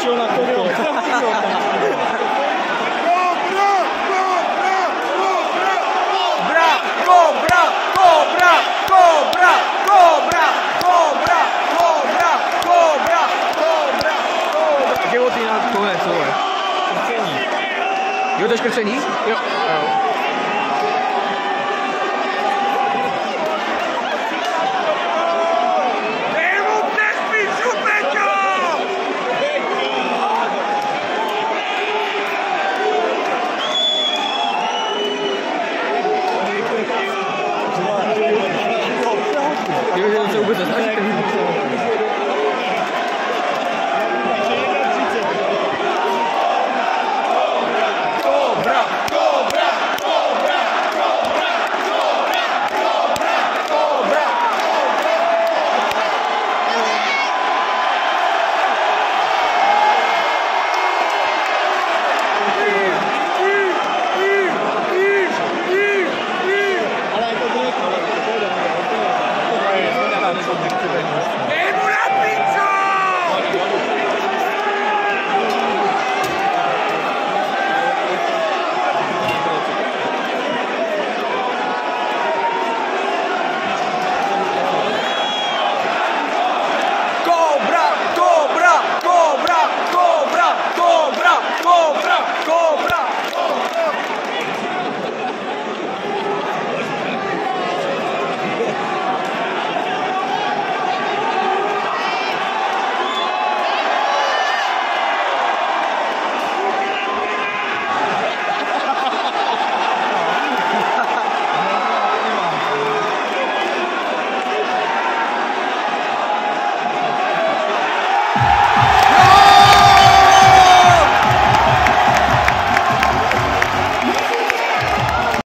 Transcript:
rzucił na cobra, cobra, cobra, cobra, cobra. Cobra! Cobra! Cobra! Cobra! Cobra! Cobra 네.